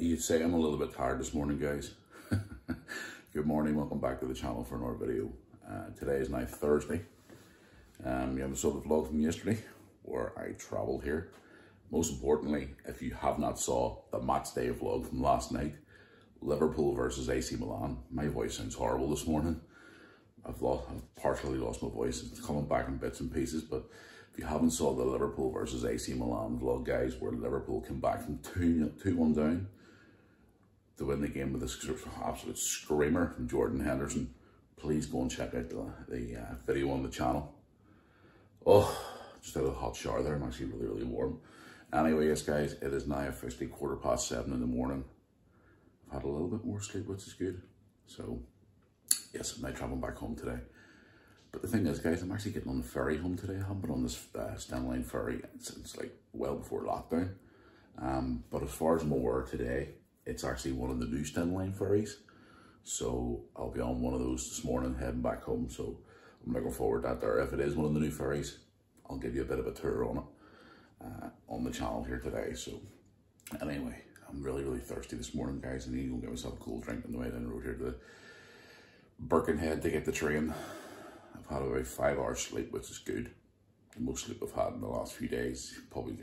You'd say I'm a little bit tired this morning, guys. Good morning, welcome back to the channel for another video. Uh, today is now Thursday. Um, you have a sort of vlog from yesterday where I travelled here. Most importantly, if you have not saw the match day vlog from last night, Liverpool versus AC Milan. My voice sounds horrible this morning. I've lost, I've partially lost my voice. It's coming back in bits and pieces, but if you haven't saw the Liverpool versus AC Milan vlog, guys, where Liverpool came back from 2-1 down to win the game with this absolute screamer from Jordan Henderson, please go and check out the, the uh, video on the channel. Oh, just had a hot shower there. I'm actually really, really warm. Anyway, yes, guys, it is now officially quarter past seven in the morning. I've had a little bit more sleep, which is good. So, yes, I'm now traveling back home today. But the thing is, guys, I'm actually getting on the ferry home today. I haven't been on this uh, Line ferry since like well before lockdown. Um, but as far as I'm today, it's actually one of the new Line ferries. So I'll be on one of those this morning heading back home. So I'm looking forward to that there. If it is one of the new ferries, I'll give you a bit of a tour on it uh, on the channel here today. So anyway, I'm really, really thirsty this morning, guys. I need to go get myself a cool drink on the way down the road here to the Birkenhead to get the train. I've had about five hours sleep, which is good. The most sleep I've had in the last few days. Probably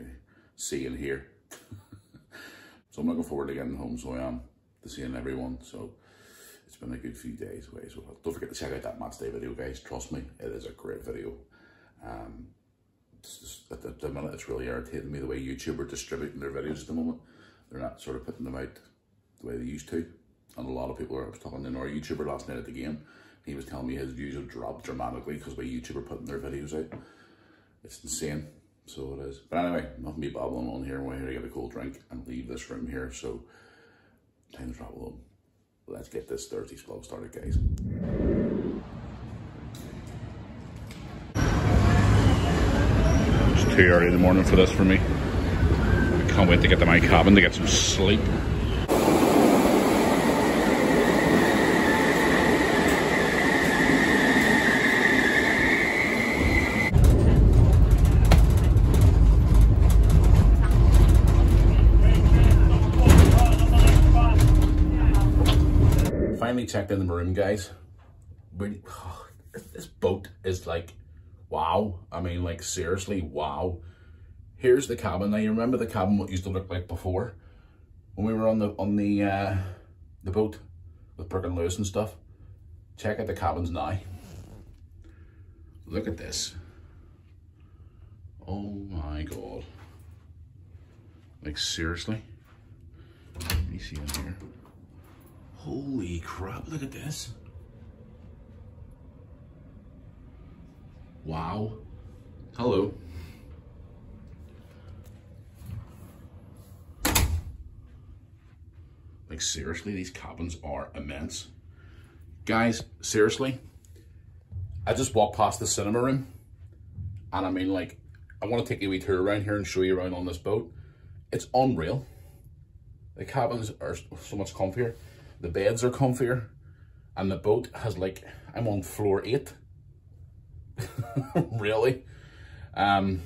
see and hear. So I'm looking forward to getting home, so I am, to seeing everyone. So it's been a good few days away. So don't forget to check out that match day video, guys. Trust me, it is a great video. Um, just, at, the, at the minute, it's really irritating me the way YouTube are distributing their videos at the moment. They're not sort of putting them out the way they used to. And a lot of people are, talking to another YouTuber last night at the game he was telling me his views have dropped dramatically because way YouTube are putting their videos out. It's insane. So it is. But anyway, nothing be babbling on here. We're here to get a cool drink and leave this room here. So time to travel home. Let's get this Thursday's vlog started, guys. It's too early in the morning for this for me. I can't wait to get to my cabin to get some sleep. In the room, guys. Oh, this boat is like, wow. I mean, like, seriously, wow. Here's the cabin. Now, you remember the cabin what used to look like before? When we were on the on the uh, the boat with Brooke and Lewis and stuff. Check out the cabins now. Look at this. Oh my God. Like, seriously? Let me see in here. Holy crap, look at this. Wow. Hello. Like seriously, these cabins are immense. Guys, seriously, I just walked past the cinema room and I mean like, I want to take a wee tour around here and show you around on this boat. It's unreal. The cabins are so much comfier. The beds are comfier. And the boat has like, I'm on floor eight. really? Um,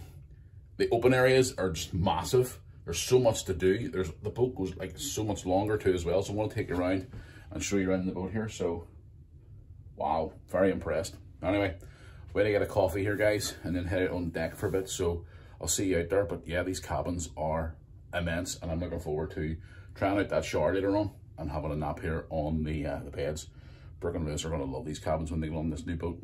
the open areas are just massive. There's so much to do. There's The boat goes like so much longer too as well. So I want to take you around and show you around the boat here. So, wow, very impressed. Anyway, way to get a coffee here, guys, and then head out on deck for a bit. So I'll see you out there. But yeah, these cabins are immense, and I'm looking forward to trying out that shower later on and having a nap here on the uh, the beds. Brooke and Lewis are going to love these cabins when they go on this new boat.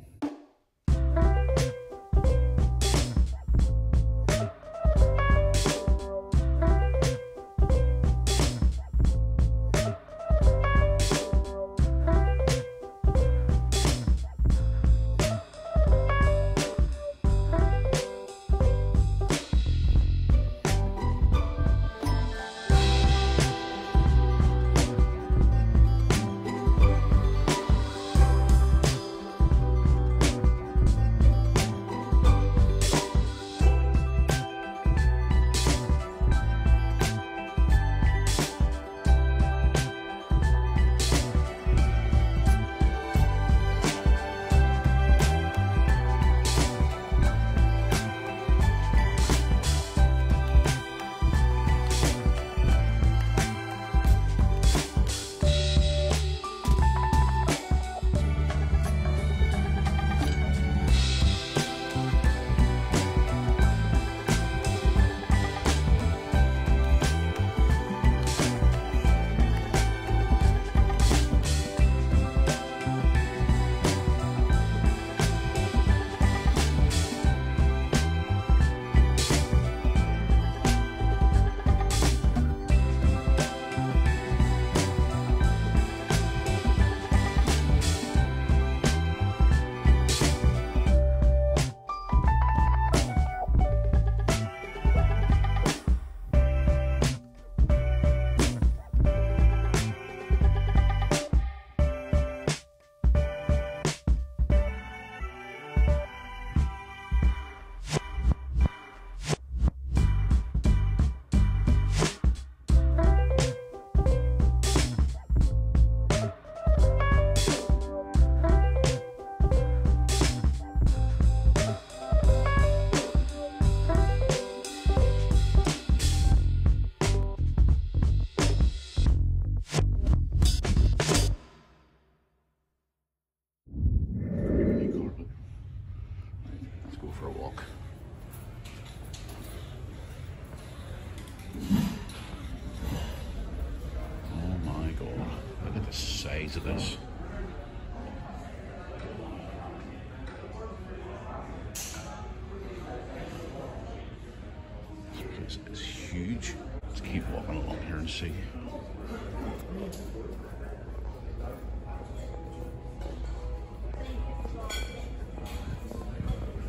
Huge. Let's keep walking along here and see.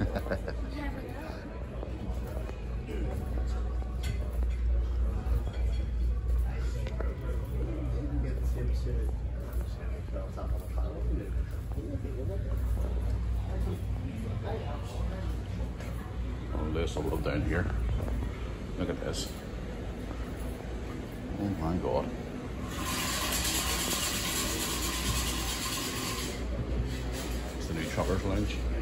This a little down here. Look at this. Oh my god. Truckers Lounge.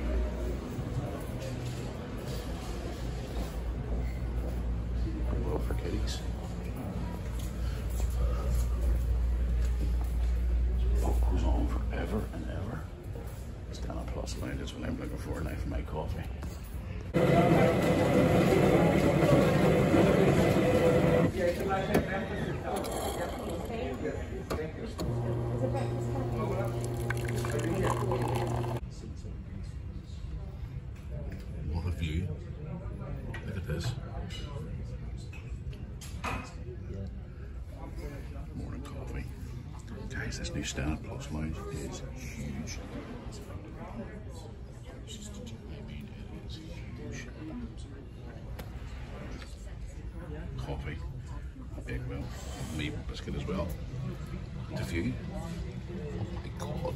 Guys, this new Stena Plus lounge is huge. I mean, it is huge. Coffee. A big well. Maple biscuit as well. The view. Oh my god.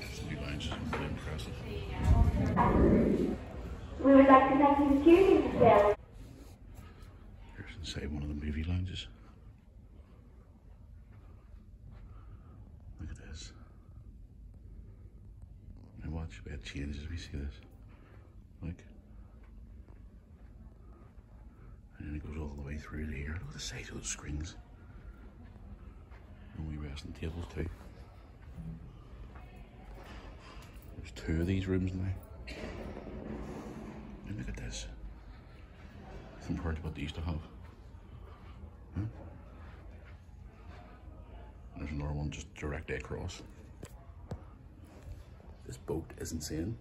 This new lounge is really impressive. We would like to thank you for choosing to sell. Here's inside one of the movie lounges. Look at this. Bed changes we see this. Like. And then it goes all the way through to here. Look at the size of those screens. And we resting tables too. There's two of these rooms now. And look at this compared to what they used to have. Huh? There's another one just directly across. This boat is insane.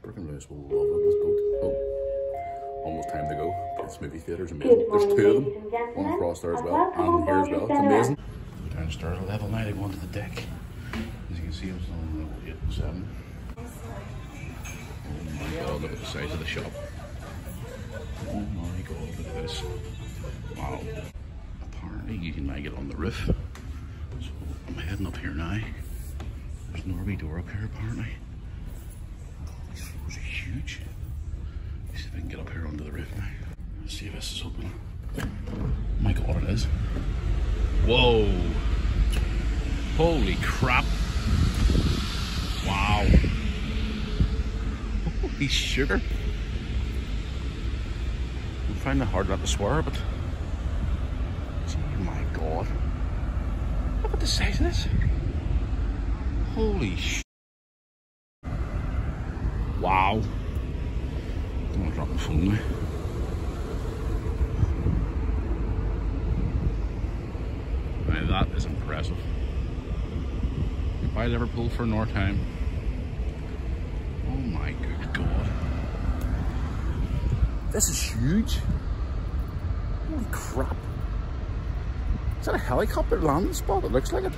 Brooke and Lewis will love it, this boat. Oh, almost time to go. This movie theater's amazing. There's two of them. One across there as well, and here as well. It's amazing. Downstairs, level 9, I go onto the deck. As you can see, it's on level 8 and 7. Oh my god, look at the size of the shop. Oh my god, look at this. Wow. Apparently you can now get on the roof. So I'm heading up here now. There's an Norby door up here apparently. These floors are huge. Let's see if I can get up here onto the roof now. Let's see if this is open. My god, it is. Whoa. Holy crap. Wow. Holy sugar. I find it hard not to swear, but gee, my god. Look at the size of this. Holy sh. Wow. I'm gonna drop my phone now. Now that is impressive. Goodbye Liverpool for time. Oh my good god. This is huge. Holy crap. Is that a helicopter landing spot? It looks like it.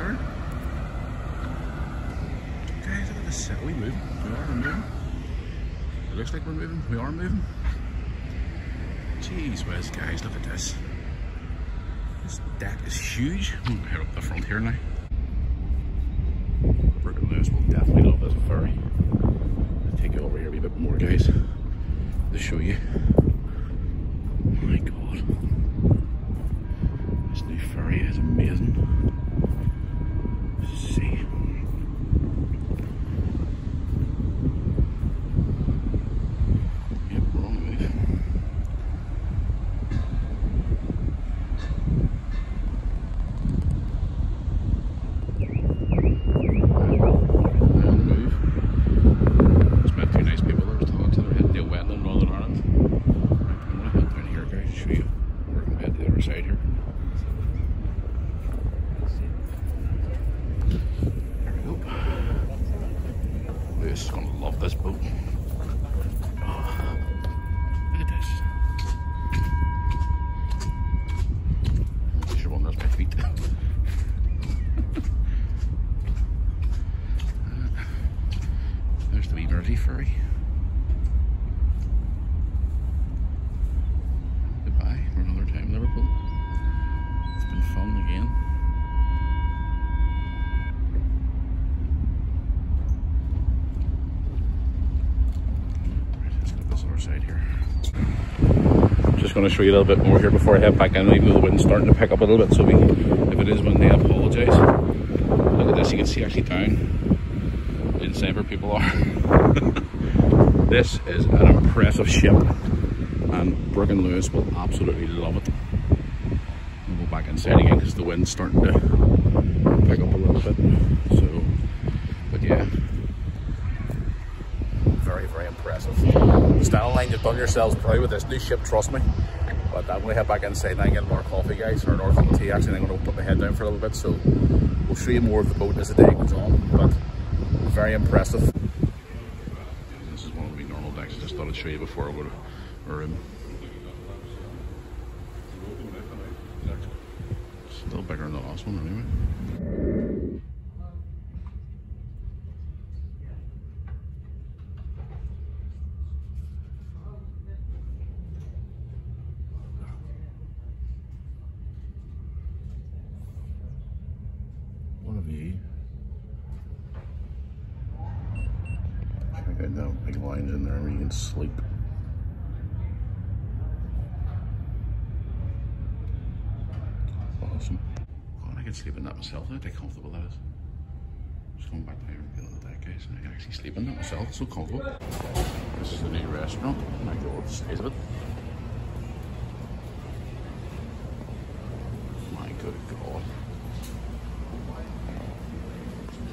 There. Guys, look at this. Are we moving? We are moving. It looks like we're moving. We are moving. Jeez whiz, guys, look at this. This deck is huge. I'm head up the front here now. Brooke and Lewis will definitely love this ferry. I'll take you over here a wee bit more, guys, to show you. Oh my god. This new ferry is amazing. See. Yep, we're on the move. Lewis is gonna love this boat. Oh, look at this. I'm sure one there's my feet. There's the wee Mersey ferry. Goodbye for another time, Liverpool. It's been fun again. Right, let's get this other side here. Just going to show you a little bit more here before I head back in, even though the wind's starting to pick up a little bit. So we, if it is windy, I apologise. Look at this, you can see actually down inside where people are. this is an impressive ship and Brooke and Lewis will absolutely love it. We'll go back inside again because the wind's starting to pick up a little bit. So, but yeah, very, very impressive. Stena Line, you've done yourselves proud with this new ship, trust me. But I'm going to head back inside and get more coffee, guys, or Northern tea. Actually, I'm going to put my head down for a little bit. So, we'll show you more of the boat as the day goes on. But very impressive. This is one of the normal decks. I just thought I'd show you before I go to room. Still bigger than the last one, anyway. What a view. Out that big lines in there where you can sleep. Awesome. God, I can sleep in that myself. Look how comfortable that is. Just going back there and feeling the deck, guys, and I can actually sleep in that myself. It's so comfortable. This is the new restaurant. My God, the size of it. My good God.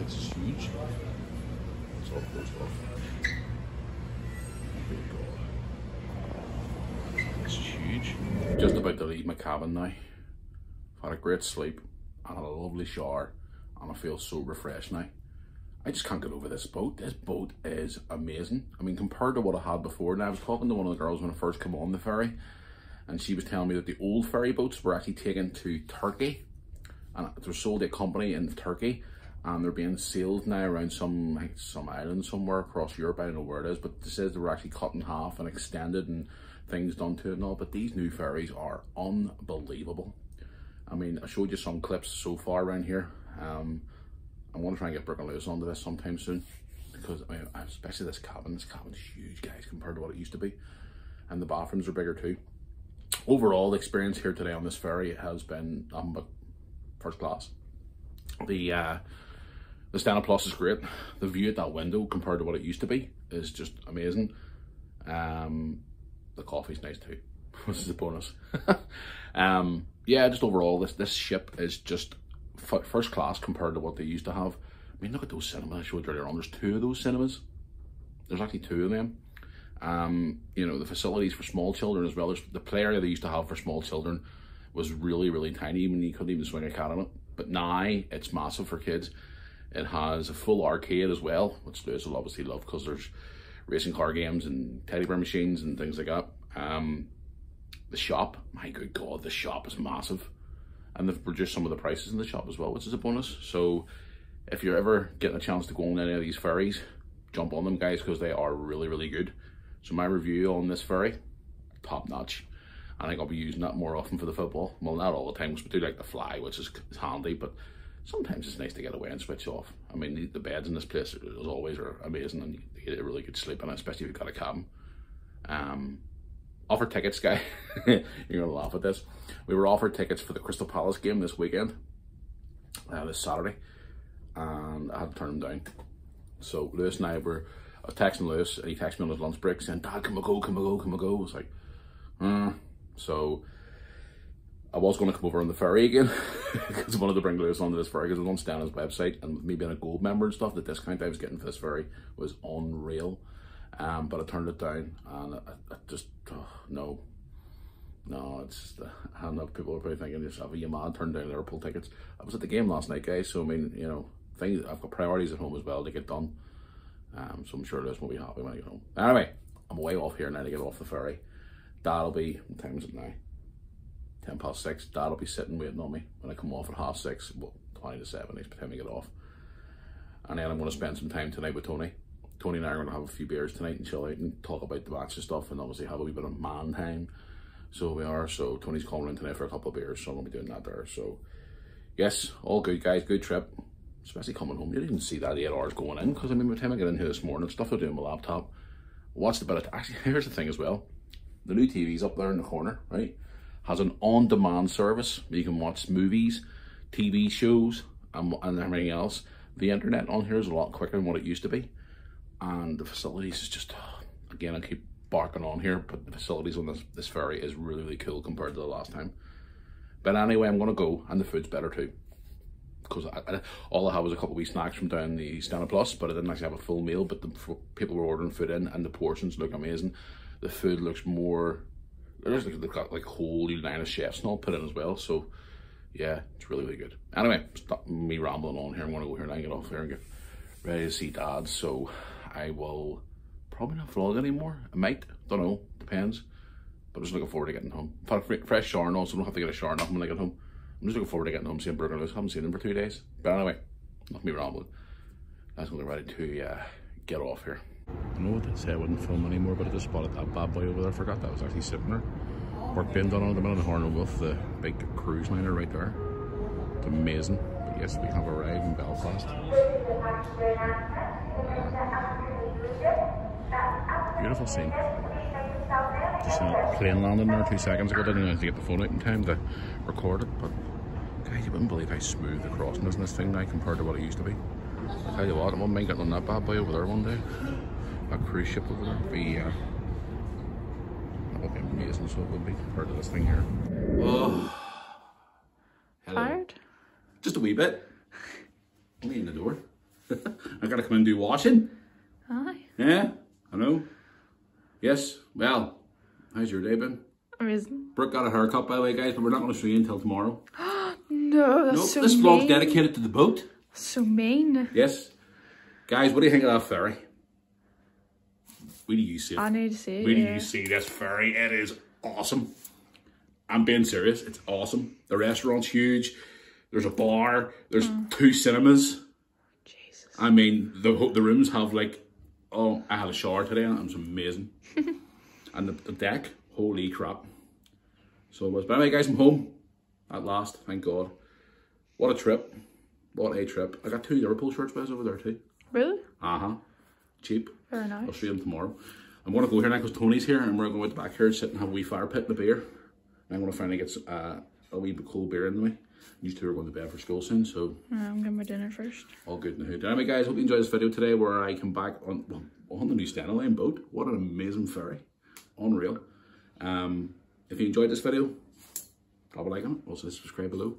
This is huge. It's all closed off. Just about to leave my cabin now. I've had a great sleep. I had a lovely shower and I feel so refreshed now. I just can't get over this boat. This boat is amazing. I mean, compared to what I had before, and I was talking to one of the girls when I first came on the ferry, and she was telling me that the old ferry boats were actually taken to Turkey, and they're sold to a company in Turkey, and they're being sailed now around some like, some island somewhere across Europe. I don't know where it is, but it says they were actually cut in half and extended and things done to it and all. But these new ferries are unbelievable. I mean, I showed you some clips so far around here. Um, I'm to try and get Brooke and Lewis onto this sometime soon because I mean, especially this cabin. This cabin's huge, guys, compared to what it used to be, and the bathrooms are bigger too. Overall, the experience here today on this ferry has been um, but first class. The uh, the Stena Plus is great. The view at that window compared to what it used to be is just amazing. Um, the coffee's nice too, which is a bonus. um, yeah, just overall, this this ship is just first class compared to what they used to have. I mean, look at those cinemas I showed you earlier on. There's two of those cinemas. There's actually two of them. Um, you know, the facilities for small children as well. There's the play area they used to have for small children was really, really tiny. Even you couldn't even swing a cat on it. But now it's massive for kids. It has a full arcade as well, which Lewis will obviously love because there's racing car games and teddy bear machines and things like that. Um, the shop, my good God, the shop is massive. And they've reduced some of the prices in the shop as well, which is a bonus. So if you're ever getting a chance to go on any of these ferries, jump on them, guys, because they are really, really good. So my review on this ferry, top notch. I think I'll be using that more often for the football. Well, not all the time, because we do like the fly, which is, is handy, but sometimes it's nice to get away and switch off. I mean, the, the beds in this place, as always, are amazing, and you get a really good sleep in especially if you've got a cabin. Um, offered tickets, guy. You're gonna laugh at this. We were offered tickets for the Crystal Palace game this weekend, uh, this Saturday, and I had to turn them down. So Lewis and I were, I was texting Lewis, and he texted me on his lunch break saying, "Dad, can we go? Can we go? Can we go?" I was like, hmm. So I was going to come over on the ferry again because I wanted to bring Lewis onto this ferry because I was on Stena's website and me being a gold member and stuff, the discount I was getting for this ferry was unreal. Um, but I turned it down and I, I just, oh, no, no, it's uh, I know, people are probably thinking yourself, are you mad, turned down Liverpool tickets. I was at the game last night, guys, so I mean, you know, things, I've got priorities at home as well to get done. Um, so I'm sure Liz will be happy when I get home. Anyway, I'm way off here now to get off the ferry. That'll be, what time is it now? 10 past 6. Dad'll be sitting waiting on me when I come off at half 6. Well, 20 to 7 is by the time get off. And then I'm going to spend some time tonight with Tony. Tony and I are going to have a few beers tonight and chill out and talk about the match and stuff and obviously have a wee bit of man time. So we are. So Tony's coming in tonight for a couple of beers, so I'm going to be doing that there. So yes, all good guys, good trip. Especially coming home. You didn't see that eight hours going in because I mean by the time I get in here this morning, stuff I do on my laptop. Watched a bit of actually here's the thing as well. The new TV's up there in the corner, right? Has an on-demand service you can watch movies, TV shows, and, and everything else. The internet on here is a lot quicker than what it used to be. And the facilities is just again I keep barking on here, but the facilities on this, this ferry is really, really cool compared to the last time. But anyway, I'm gonna go, and the food's better too because all I had was a couple of wee snacks from down the Stena Plus, but I didn't actually have a full meal. But the people were ordering food in, and the portions look amazing. The food looks more. There's like they've got like whole line of chefs and all put in as well. So yeah, it's really really good. Anyway, stop me rambling on here. I'm gonna go here and get off here and get ready to see Dad. So I will probably not vlog anymore. I might, don't know, depends. But I'm just looking forward to getting home. I've had a fresh shower and also don't have to get a shower nothing when I get home. I'm just looking forward to getting home seeing Burger Lewis. I haven't seen him for two days. But anyway, not me rambling. That's when we're ready to uh, get off here. I know what they say I wouldn't film anymore, but I just spotted that bad boy over there. I forgot that was actually sitting there. Work being done on the minute, Harland Wolff, the big cruise liner right there. It's amazing. But yes, we have arrived in Belfast. Beautiful scene. Just a plane landing there two seconds ago. Didn't have to get the phone out in time to record it, but guys, you wouldn't believe how smooth the crossing is in this thing now compared to what it used to be. I tell you what, I wouldn't mind getting on that bad boy over there one day. A cruise ship over there. Be uh, that would be amazing. So it would be compared to this thing here. Oh, hello. Tired? Just a wee bit. Only in the door. I gotta come and do washing. Aye. Yeah, I know. Yes, well, How's your day been? Amazing. Brooke got a haircut, by the way, guys, but we're not going to show you until tomorrow. no, that's nope, so This mean. vlog's dedicated to the boat. So mean. Yes. Guys, what do you think of that ferry? Where do you see it? I need to see it, Where yeah. do you see this ferry? It is awesome. I'm being serious. It's awesome. The restaurant's huge. There's a bar. There's mm. two cinemas. Jesus. I mean, the the rooms have like, oh, I had a shower today and it was amazing. and the, the deck, holy crap. So it was. But anyway, guys, I'm home at last, thank God. What a trip. What a trip. I got two Liverpool shirts guys over there too. Really? Uh-huh. Cheap. Very nice. I'll show them tomorrow. I'm going to go here now because Tony's here and we're going to go back here and sit and have a wee fire pit and a beer. And I'm going to finally get uh, a wee cold beer in me. You two are going to bed for school soon, so... I'm getting my dinner first. All good in the hood. Anyway, guys, hope you enjoyed this video today where I come back on, well, on the new Stena boat. What an amazing ferry unreal. Um, if you enjoyed this video, drop a like on it. Also, subscribe below.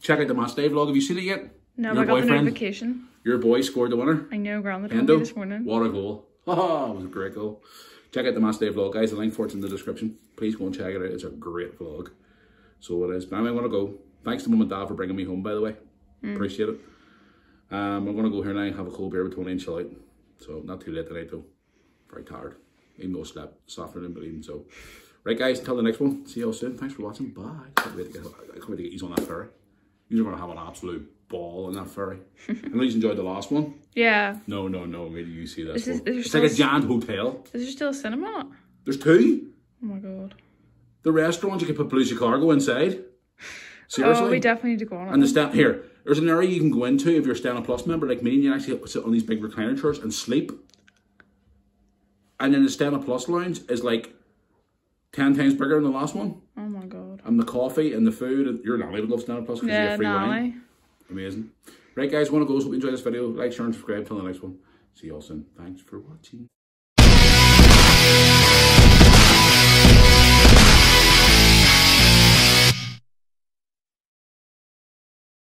Check out the Match Day vlog. Have you seen it yet? No, Your I got boyfriend, the notification. Your boy scored the winner. I know, Grandma told me this morning. What a goal. Oh, it was a great goal. Check out the Match Day vlog, guys. The link for it's in the description. Please go and check it out. It's a great vlog. So it is. But I'm going to go. Thanks to mum and dad for bringing me home, by the way. Mm. Appreciate it. Um, I'm going to go here now and have a cold beer with Tony and chill out. So not too late tonight, though. Very tired even though I slept softer than believing. So, right, guys, until the next one. See you all soon. Thanks for watching. Bye. I can't wait to get, I can't wait to get you on that ferry. You're going to have an absolute ball on that ferry. I know you enjoyed the last one. Yeah. No, no, no. Wait till you see this is, one. It's like a giant hotel. Is there still a cinema? There's two. Oh my god. The restaurant, you can put Belushi cargo inside. Oh, Seriously? Oh, we definitely need to go on it. And the stand here, there's an area you can go into if you're a Stena Plus member like me and you actually sit on these big recliner chairs and sleep. And then the Stena Plus lounge is like 10 times bigger than the last one. Oh my god. And the coffee and the food. You're not would love Stena Plus because yeah, you get free wine. Amazing. Right, guys, want to go. Hope you enjoy this video. Like, share, and subscribe. Till the next one. See you all soon. Thanks for watching.